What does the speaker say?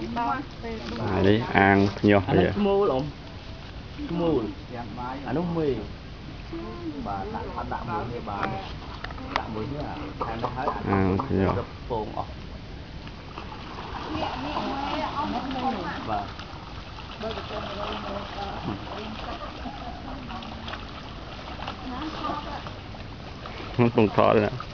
អានេះអាងភ្ញាស់អាវានេះឈ្មោលអ៊ំឈ្មោលអានោះមេបាទដាក់អត់ដាក់មួយនេះបាទដាក់មួយនេះអាខាងនេះហើយអាងភ្ញាស់រឹបពងអស់បាទក្នុងថតណា